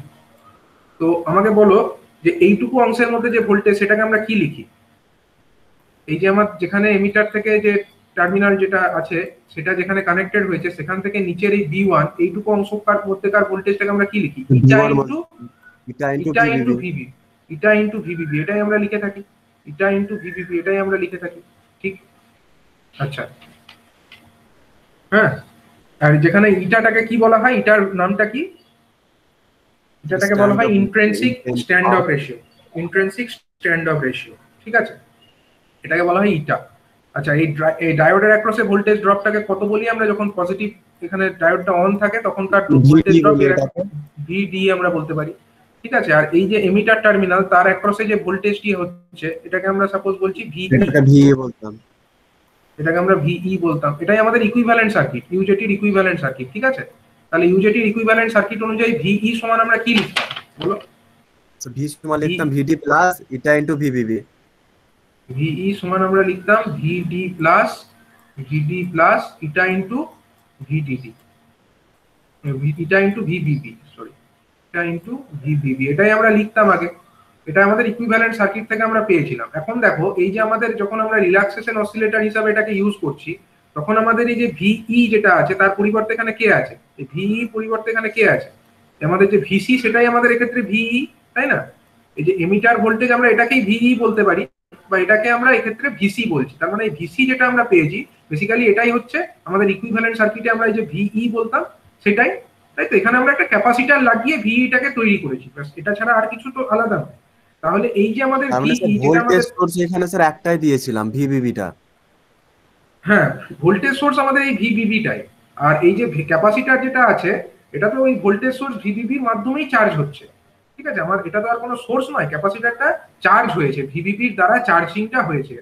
তো আমাকে বলো যে এইটুকু অংশের মধ্যে যে ভোল্টেজ সেটাকে আমরা কি লিখি? এই যে আমার যেখানে এমিটার থেকে যে টার্মিনাল যেটা আছে সেটা যেখানে কানেক্টেড হয়েছে সেখান থেকে নিচের এই বি ওয়ান এইটুকু অংশকার মধ্যেকার ভোল্টেজটাকে আমরা কি লিখি? Eta V1 into into eta into VB eta into VBB এটাই আমরা লিখে থাকি। ইটা ইন্টু ভিবিবি এটাই আমরা লিখে থাকি। ঠিক? আচ্ছা। হ্যাঁ? আর যেখানে ইটাটাকে কি বলা হয়? ইটার নামটা কি? ইটাটাকে বলা হয় intrinsic stand off ratio intrinsic stand off ratio ঠিক আছে? এটাকে বলা হয় ইটা। আচ্ছা এই এই ডায়োডের অ্যাক্রসে ভোল্টেজ ড্রপটাকে কত বলি আমরা? যখন পজিটিভ এখানে ডায়োডটা অন থাকে তখন তার ভোল্টেজ ড্রপ ভিডি আমরা বলতে পারি। ঠিক আছে? আর এই যে এমিটার টার্মিনাল তার অ্যাক্রসে যে ভোল্টেজটি হচ্ছে এটাকে আমরা সাপোজ বলছি ভি বলতাম। এটাকে আমরা ভিই বলতাম। এটাই আমাদের ইকুইভ্যালেন্ট সার্কিট ইউজেটির ইকুইভ্যালেন্ট সার্কিট ঠিক আছে? তাহলে ইউজেটির ইকুইভ্যালেন্ট সার্কিট অনুযায়ী ভিই সমান আমরা কি লিখতাম? বলো। ভি সমান লিখতাম VD plus eta into VVV VE সমান আমরা লিখতাম VD plus VD plus eta into VDD eta into VBB sorry এটা ইন্টু ভিবিবি এটাই আমরা লিখতাম আগে। এটা আমাদের ইকুইভ্যালেন্ট সার্কিট থেকে আমরা পেয়েছিলাম। এখন দেখো, এই যে আমাদের যখন আমরা রিল্যাক্সেশন অসিলেটর হিসাবে এটাকে ইউজ করছি, তখন আমাদের এই যে ভিই যেটা আছে, তার পরিবর্তে এখানে কে আছে? ভিই পরিবর্তে এখানে কে আছে? আমাদের যে ভিসি সেটাই আমাদের এক্ষেত্রে ভিই তাই না? এই যে এমিটার ভোল্টেজ আমরা এটাকেই ভিই বলতে পারি, বা এটাকে আমরা এক্ষেত্রে ভিসি বলছি। তার মানে এই ভিসি যেটা আমরা পেয়েছি বেসিক্যালি এটাই হচ্ছে আমাদের ইকুইভ্যালেন্ট সার্কিটে আমরা এই যে ভিই বলতাম, সেটাই, তাই তো? এখানে আমরা একটা ক্যাপাসিটার লাগিয়ে ভিইটাকে তৈরি করেছি। এটা ছাড়া আর কিছু তো আলাদা নয়। তাহলে এই যে আমাদের তার মানে ভোল্টেজ সোর্স এখানে স্যার একটাই দিয়েছিলাম ভিভিভিটা হ্যাঁ ভোল্টেজ সোর্স আমাদের এই ভিবিবিটাই আর এই যে ক্যাপাসিটার যেটা আছে এটা তো ওই ভোল্টেজ সোর্স ভিবিবির মাধ্যমেই চার্জ হচ্ছে। ঠিক আছে? আমার এটা তো আর কোনো সোর্স নয় ক্যাপাসিটারটা চার্জ হয়েছে ভিবিবির দ্বারা চার্জিংটা হয়েছে।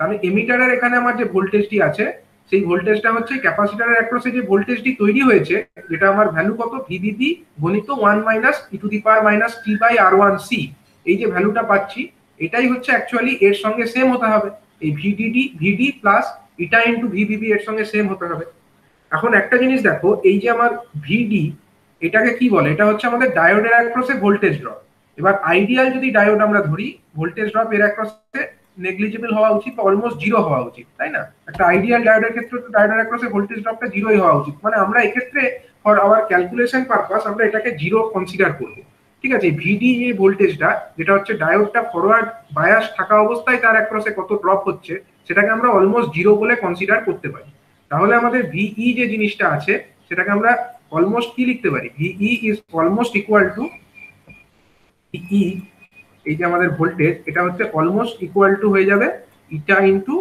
তাহলে এমিটারের এখানে আমার যে ভোল্টেজটি আছে সেই ভোল্টেজটা হচ্ছে ক্যাপাসিটারের অ্যাক্রসে যে ভোল্টেজটি তৈরি হয়েছে যেটা আমার ভ্যালু কত? ভিবিবি গণিত one minus E to the power minus T by R one C এই যে ভ্যালুটা পাচ্ছি, এটাই হচ্ছে অ্যাকচুয়ালি এর সঙ্গে সেম হতে হবে। এই VDD VD plus eta into VBB এর সঙ্গে সেম হতে হবে। এখন একটা জিনিস দেখো, এই যে আমার ভিডি এটাকে কি বলে? এটা হচ্ছে আমাদের ডায়োডের অ্যাক্রসে ভোল্টেজ ড্রপ এবার আইডিয়াল যদি ডায়োড আমরা ধরি ভোল্টেজ ড্রপ এর অ্যাক্রসে নেগলিজিবল হওয়া উচিত বা অলমোস্ট জিরো হওয়া উচিত, তাই না? একটা আইডিয়াল ডায়োডের ক্ষেত্রে তো ডায়োডের অ্যাক্রসে ভোল্টেজ ড্রপটা জিরোই হওয়া উচিত। মানে আমরা এক্ষেত্রে ফর আওয়ার ক্যালকুলেশন পারপাস আমরা এটাকে জিরো কনসিডার করব। ঠিক আছে ভিডি যে ভোল্টেজটা যেটা হচ্ছে ডায়োডটা ফরওয়ার্ড বায়াস থাকা অবস্থায় তার অ্যাক্রসে কত ড্রপ হচ্ছে সেটাকে আমরা অলমোস্ট জিরো বলে কনসিডার করতে পারি। তাহলে আমাদের ভিই যে জিনিসটা আছে সেটাকে আমরা অলমোস্ট কি লিখতে পারি? VE is almost equal to VE এই যে আমাদের ভোল্টেজ এটা হচ্ছে অলমোস্ট ইকুয়াল টু হয়ে যাবে ইটা ইন্টু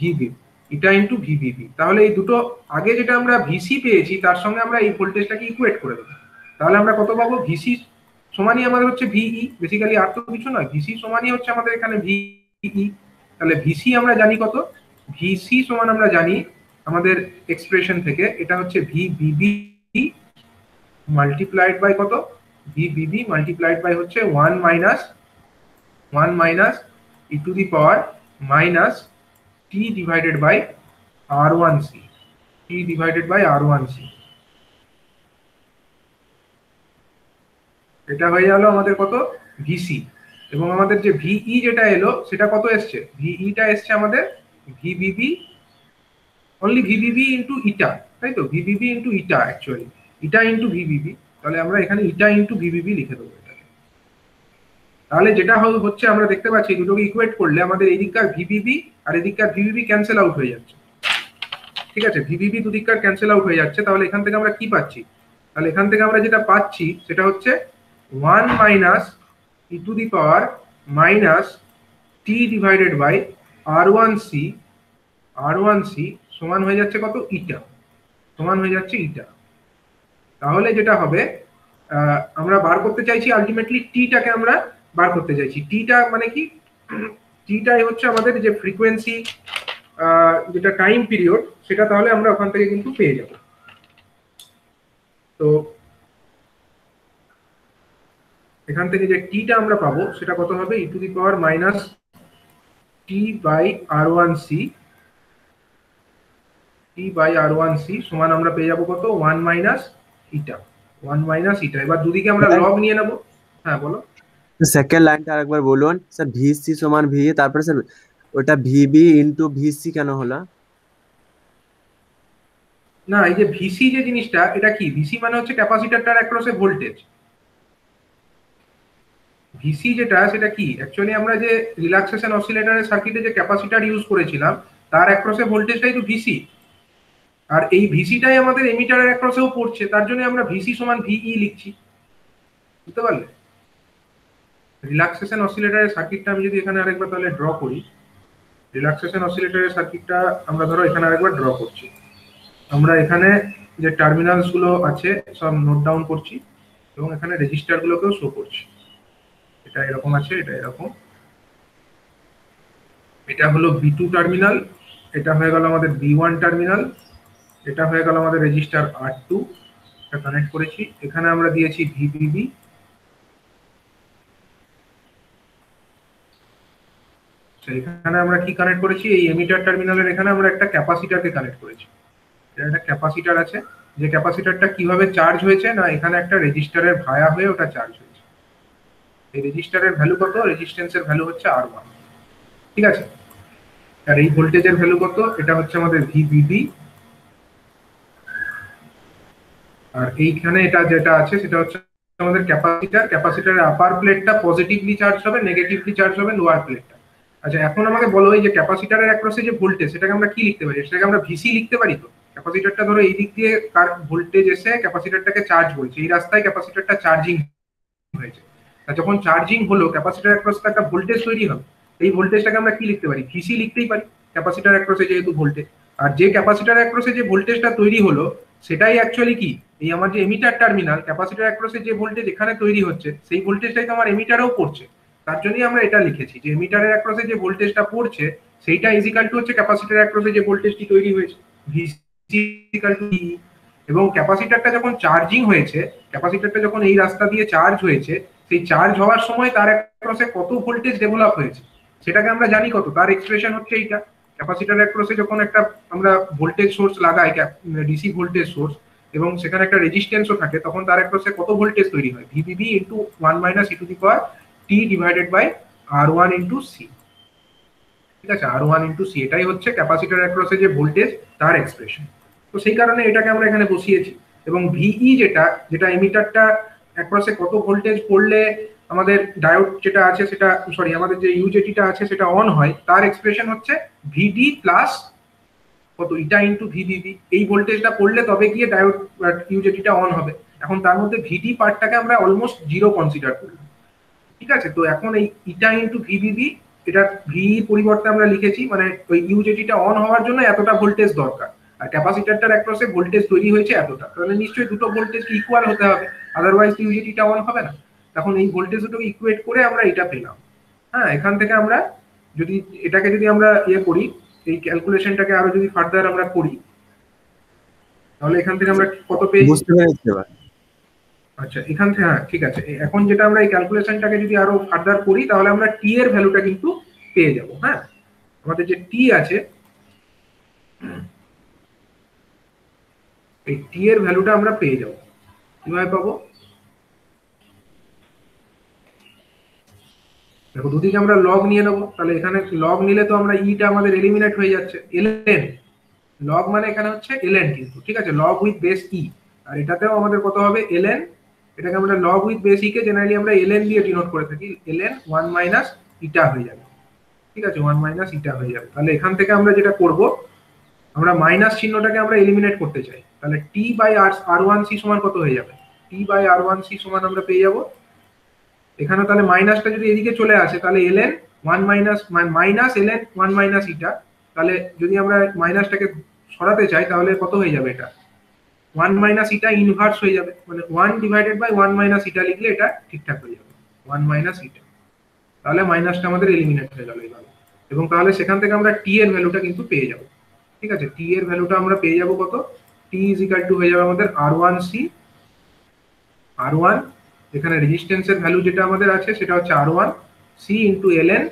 ভিবি এটা ইন্টু ভিভিভি তাহলে এই দুটো আগে যেটা আমরা ভিসি পেয়েছি তার সঙ্গে আমরা এই ভোল্টেজটাকে ইকুয়েট করে দেবো। তাহলে আমরা কত পাবো? ভিসি সমানই আমাদের হচ্ছে ভিই বেসিক্যালি আর তো কিছু নয়। ভিসি সমানই হচ্ছে আমাদের এখানে ভিই তাহলে ভিসি আমরা জানি কত? ভিসি সমান আমরা জানি আমাদের এক্সপ্রেশন থেকে, এটা হচ্ছে ভি বিবি মাল্টিপ্লাইড বাই কত? ভি বিবি মাল্টিপ্লাইড বাই হচ্ছে one minus one minus E to the power minus T divided by R one C T divided by R one C এটা হয়ে গেল আমাদের কত? ভিসি এবং আমাদের যে ভিই যেটা এলো, সেটা কত এসছে? ভিইটা এসছে আমাদের ভিবিবি অনলি ভিবিবি ইন্টু ইটা তাই তো? VBB into eta actually eta into VBB তাহলে আমরা এখানে ইটা ইন্টু ভিবিবি লিখে দেবো এটাকে। তাহলে যেটা হচ্ছে আমরা দেখতে পাচ্ছি দুটোকে ইকুয়েট করলে আমাদের এদিককার ভিবিবি আর এদিককার ভিবিবি ক্যান্সেল আউট হয়ে যাচ্ছে। ঠিক আছে? ভিবিবি দুদিককার ক্যান্সেল আউট হয়ে যাচ্ছে। তাহলে এখান থেকে আমরা কি পাচ্ছি? তাহলে এখান থেকে আমরা যেটা পাচ্ছি, সেটা হচ্ছে one minus E to the power minus T divided by R one C R one C সমান হয়ে যাচ্ছে কত? ইটা সমান হয়ে যাচ্ছে ইটা তাহলে যেটা হবে আমরা বার করতে চাইছি আলটিমেটলি টিটাকে আমরা বার করতে চাইছি। টিটা মানে কি? টিটাই হচ্ছে আমাদের যে ফ্রিকোয়েন্সি যেটা টাইম পিরিয়ড সেটা তাহলে আমরা ওখান থেকে কিন্তু পেয়ে যাব। তো এখান থেকে যে টিটা আমরা পাবো সেটা কত হবে? E to the power minus T by R one C T by R one C সমান আমরা পেয়ে যাব কত? One minus eta one minus eta এবার দুদিকে আমরা লগ নিয়ে নেব। হ্যাঁ বলো। সেকেন্ড লাইনটা আরেকবার বলুন। স্যার ভিসি সমান ভি তারপরে স্যার ওটা ভিবি ইন্টু ভিসি কেন হলো? না এই যে ভিসি যে জিনিসটা এটা কি? ভিসি মানে হচ্ছে ক্যাপাসিটারটার অ্যাক্রসে ভোল্টেজ ভিসি যেটা, সেটা কি? অ্যাকচুয়ালি আমরা যে রিল্যাক্সেশন অসিলেটরের সার্কিটে যে ক্যাপাসিটার ইউজ করেছিলাম, তার অ্যাক্রসে ভোল্টেজটাই তো ভিসি আর এই ভিসিটাই আমাদের এমিটারের অ্যাক্রসেও পড়ছে, তার জন্য আমরা ভিসি সমান ভিই লিখছি। বুঝতে পারলে? রিল্যাক্সেশন অসিলেটরের সার্কিটটা আমি যদি এখানে আরেকবার তাহলে ড্র করি। রিল্যাক্সেশন অসিলেটরের সার্কিটটা আমরা ধরো এখানে আরেকবার ড্র করছি। আমরা এখানে যে টার্মিনালসগুলো আছে, সব নোট ডাউন করছি এবং এখানে রেজিস্টারগুলোকেও শো করছি। এটা এরকম আছে, এটা এরকম। এটা হলো বি টু টার্মিনাল এটা হয়ে গেল আমাদের বি ওয়ান টার্মিনাল এটা হয়ে গেল আমাদের রেজিস্টার আর টু এটা কানেক্ট করেছি। এখানে আমরা দিয়েছি ভিবিবি এখানে আমরা কি কানেক্ট করেছি? এই এমিটার টার্মিনালের এখানে আমরা একটা ক্যাপাসিটারকে কানেক্ট করেছি। এটা একটা ক্যাপাসিটার আছে। যে ক্যাপাসিটারটা কীভাবে চার্জ হয়েছে? না, এখানে একটা রেজিস্টারের ভায়া হয়ে ওটা চার্জ হয়েছে। এই রেজিস্টারের ভ্যালু কত? রেজিস্ট্যান্সের ভ্যালু হচ্ছে আর ওয়ান ঠিক আছে? আর এই ভোল্টেজের ভ্যালু কত? এটা হচ্ছে আমাদের ভিবিবি আর এইখানে এটা যেটা আছে, সেটা হচ্ছে আমাদের ক্যাপাসিটার ক্যাপাসিটারের আপার প্লেটটা পজিটিভলি চার্জ হবে নেগেটিভলি চার্জ হবে লোয়ার প্লেটটা আচ্ছা এখন আমাকে বলো এই যে ক্যাপাসিটারের অ্যাক্রসে যে ভোল্টেজ সেটাকে আমরা কি লিখতে পারি? সেটাকে আমরা ভিসি লিখতে পারি তো? ক্যাপাসিটারটা ধরো এই দিক দিয়ে কার ভোল্টেজ এসে ক্যাপাসিটারটাকে চার্জ করছে। এই রাস্তায় ক্যাপাসিটারটা চার্জিং হয়েছে। যখন চার্জিং হলো ক্যাপাসিটার অ্যাক্রসে একটা ভোল্টেজ তৈরি হবে, এই ভোল্টেজটাকে আমরা কি লিখতে পারি? ভিসি লিখতেই পারি ক্যাপাসিটার অ্যাক্রসে যেহেতু ভোল্টেজ আর যে ক্যাপাসিটার অ্যাক্রসে যে ভোল্টেজটা তৈরি হলো, সেটাই অ্যাকচুয়ালি কি? এই আমার যে এমিটার টার্মিনাল ক্যাপাসিটার অ্যাক্রসে যে ভোল্টেজ এখানে তৈরি হচ্ছে, সেই ভোল্টেজটাই তো আমার এমিটারেও পড়ছে তার জন্যই আমরা এটা লিখেছি, যে এমিটারের অ্যাক্রসে যে ভোল্টেজটা পড়ছে, সেইটা ইজিক্যাল টু হচ্ছে ক্যাপাসিটার অ্যাক্রসে যে ভোল্টেজটি তৈরি হয়েছে ভিসি টু এবং ক্যাপাসিটারটা যখন চার্জিং হয়েছে ক্যাপাসিটারটা যখন এই রাস্তা দিয়ে চার্জ হয়েছে সেই চার্জ হওয়ার সময় তার অ্যাক্রসে কত ভোল্টেজ ডেভেলপ হয়েছে, সেটাকে আমরা জানি কত, তার এক্সপ্রেশন হচ্ছে এইটা। ক্যাপাসিটার অ্যাক্রসে যখন একটা আমরা ভোল্টেজ সোর্স লাগাই ডিসি ভোল্টেজ সোর্স এবং সেখানে একটা রেজিস্ট্যান্সও থাকে, তখন তার অ্যাক্রসে কত ভোল্টেজ তৈরি হয়? VBB into one minus E to the power T divided by R one into C ঠিক আছে? আর ওয়ান ইন্টু সি এটাই হচ্ছে ক্যাপাসিটার অ্যাক্রসে যে ভোল্টেজ তার এক্সপ্রেশন তো সেই কারণে এটাকে আমরা এখানে বসিয়েছি। এবং ভিই যেটা যেটা এমিটারটা অ্যাক্রসে কত ভোল্টেজ পড়লে আমাদের ডায়োড যেটা আছে সেটা সরি আমাদের যে ইউজেটিটা আছে সেটা অন হয়, তার এক্সপ্রেশন হচ্ছে ভিডি প্লাস কত ইটা ইন্টু ভিভিভি এই ভোল্টেজটা পড়লে তবে গিয়ে ডায়োড ইউজেটিটা অন হবে। এখন তার মধ্যে ভিডি পার্টটাকে আমরা অলমোস্ট জিরো কনসিডার করলাম ঠিক আছে? তো এখন এই ইটা ইন্টু ভিভিভি এটা ভি পরিবর্তে আমরা লিখেছি মানে ওই ইউজেটিটা অন হওয়ার জন্য এতটা ভোল্টেজ দরকার। ক্যাপাসিটারটার অ্যাক্রসে ভোল্টেজ তৈরি হয়েছে এতটা। তাহলে নিশ্চয়ই দুটো ভোল্টেজ ইকুয়াল হতে হবে। আদারওয়াইজ ইউজেটিটা অন হবে না। তখন এই ভোল্টেজ দুটোকে ইকুয়েট করে আমরা এটা পেলাম। হ্যাঁ এখান থেকে আমরা যদি এটাকে যদি আমরা ইয়ে করি এই ক্যালকুলেশনটাকে আরও যদি ফার্দার আমরা করি তাহলে এখান থেকে আমরা কত পেয়েছি? বুঝতে পেরেছি আচ্ছা এখান থেকে হ্যাঁ ঠিক আছে। এখন যেটা আমরা এই ক্যালকুলেশনটাকে যদি আরও ফার্দার করি তাহলে আমরা টি এর ভ্যালুটা কিন্তু পেয়ে যাব হ্যাঁ? আমাদের যে টি আছে এই টি এর ভ্যালুটা আমরা পেয়ে যাব। কীভাবে পাবো? দেখো, দুদিকে আমরা লগ নিয়ে নেব। তাহলে এখানে লগ নিলে তো আমরা ইটা আমাদের এলিমিনেট হয়ে যাচ্ছে। এলএন লগ মানে এখানে হচ্ছে এলএন কিন্তু, ঠিক আছে? লগ উইথ বেস ই আর এটাতেও আমাদের কত হবে? এলএন এটাকে আমরা লগ উইথ বেস ই কে জেনারেলি আমরা এলএন দিয়ে ডিনোট করে থাকি। এলএন ওয়ান মাইনাস ইটা হয়ে যাবে। ঠিক আছে? ওয়ান মাইনাস ইটা হয়ে যাবে। তাহলে এখান থেকে আমরা যেটা করব, আমরা মাইনাস চিহ্নটাকে আমরা এলিমিনেট করতে চাই। তাহলে T by R R one C সমান কত হয়ে যাবে? T by R one C সমান আমরা পেয়ে যাব। এখানে তাহলে মাইনাসটা যদি এদিকে চলে আসে, তাহলে LN one minus minus LN one minus eta তাহলে যদি আমরা মাইনাসটাকে সরাতে চাই, তাহলে কত হয়ে যাবে এটা? ওয়ান মাইনাস ইটা ইনভার্স হয়ে যাবে। মানে one divided by one minus eta লিখলে এটা ঠিকঠাক হয়ে যাবে। ওয়ান মাইনাস ইটা তাহলে মাইনাসটা আমাদের এলিমিনেট হয়ে গেল এইভাবে এবং তাহলে সেখান থেকে আমরা টি এর ভ্যালুটা কিন্তু পেয়ে যাব। ঠিক আছে? টি এর ভ্যালুটা আমরা পেয়ে যাব কত? টি ইজ ইকাল টু হয়ে যাবে আমাদের R one C R one এখানে রেজিস্ট্যান্সের ভ্যালু যেটা আমাদের আছে, সেটা হচ্ছে R one C into L N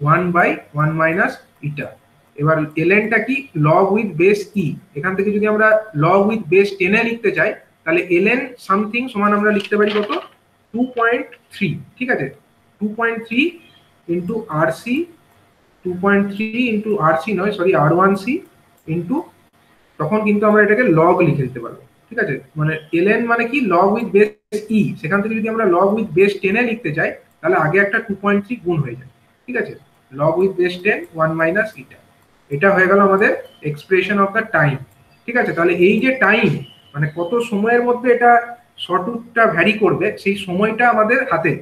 one by one minus eta এবার এলএনটা কি? লগ উইথ বেস ই এখান থেকে যদি আমরা লগ উইথ বেস টেনে লিখতে চাই, তাহলে এলএন সামথিং সমান আমরা লিখতে পারি কত? টু পয়েন্ট থ্রি ঠিক আছে? Two point three into R C two point three into R C নয় sorry R one C into তখন কিন্তু আমরা এটাকে লগ লিখে দিতে পারব, ঠিক আছে? মানে এলএন মানে কি? লগ উইথ বেস ই সেখান থেকে যদি আমরা লগ উইথ বেস টেনে লিখতে চাই, তাহলে আগে একটা টু পয়েন্ট থ্রি গুণ হয়ে যায়, ঠিক আছে? Log with base ten one minus eta এটা হয়ে গেল আমাদের এক্সপ্রেশন অফ দ্য টাইম ঠিক আছে? তাহলে এই যে টাইম মানে কত সময়ের মধ্যে এটা শর্টউটটা ভ্যারি করবে, সেই সময়টা আমাদের হাতে।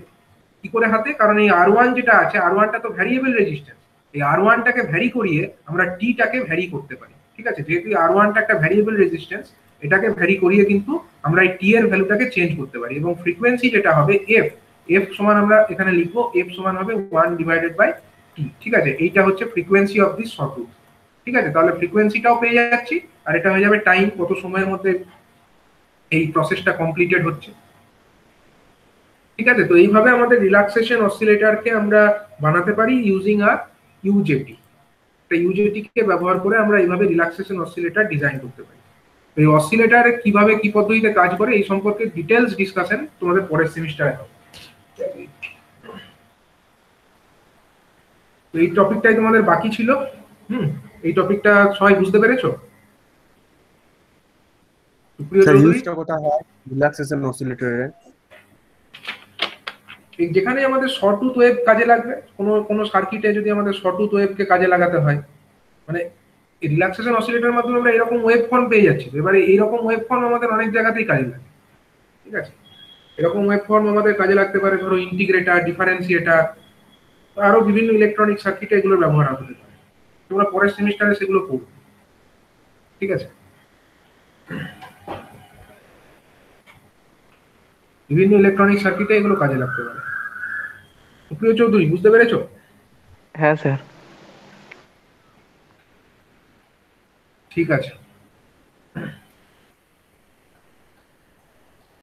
কি করে হাতে? কারণ এই আর ওয়ান যেটা আছে আর ওয়ানটা তো ভ্যারিয়েবল রেজিস্ট্যান্স এই আর ওয়ানটাকে ভ্যারি করিয়ে আমরা টিটাকে ভ্যারি করতে পারি। ঠিক আছে? যেহেতু আর ওয়ানটা একটা ভ্যারিয়েবল রেজিস্ট্যান্স এটাকে ভ্যারি করিয়ে কিন্তু আমরা এই টি এর ভ্যালুটাকে চেঞ্জ করতে পারি। এবং ফ্রিকোয়েন্সি যেটা হবে এফ এফ সমান আমরা এখানে লিখব এফ সমান হবে ওয়ান ডিভাইডেড বাই টি ঠিক আছে? এইটা হচ্ছে ফ্রিকোয়েন্সি অফ দিস শর্টউট ঠিক আছে? তাহলে ফ্রিকোয়েন্সিটাও পেয়ে যাচ্ছি, আর এটা হয়ে যাবে টাইম কত সময়ের মধ্যে এই প্রসেসটা কমপ্লিটেড হচ্ছে। ঠিক আছে? তো এইভাবে আমাদের রিল্যাক্সেশন অসিলেটরকে আমরা বানাতে পারি ইউজিং আর ইউজেটি একটা ইউজেটি কে ব্যবহার করে আমরা এইভাবে রিল্যাক্সেশন অসিলেটর ডিজাইন করতে পারি। এই অসিলেটর কীভাবে কি পদ্ধতিতে কাজ করে এই সম্পর্কে ডিটেলস ডিসকাশন তোমাদের পরের সেমিস্টারে হবে। এই টপিকটাই তোমাদের বাকি ছিল। হুম এই টপিকটা সবাই বুঝতে পেরেছ? স্যার ইউজটা কোথায় হয়? রিল্যাক্সেশন অসিলেটরের এই যেখানে আমাদের শর্টুথ ওয়েভ কাজে লাগবে, কোনো কোনো সার্কিটে যদি আমাদের শর্টুথ ওয়েভকে কাজে লাগাতে হয় মানে রিল্যাক্সেশন অসিলেটরের মাধ্যমে আমরা এরকম ওয়েভ ফর্ম পেয়ে যাচ্ছি। এবারে এইরকম ওয়েভ ফর্ম আমাদের অনেক জায়গাতেই কাজে লাগে। ঠিক আছে? এরকম ওয়েভ ফর্ম আমাদের কাজে লাগতে পারে, ধরো ইন্টিগ্রেটার ডিফারেন্সিয়েটার আরও বিভিন্ন ইলেকট্রনিক সার্কিটে এগুলোর ব্যবহার হতে পারে। তোমরা পরের সেমিস্টারে সেগুলো পড়বে ঠিক আছে? বিভিন্ন ইলেকট্রনিক সার্কিটে এগুলো কাজে লাগতে পারে। সুপ্রিয় চৌধুরী বুঝতে পেরেছ? হ্যাঁ স্যার। ঠিক আছে।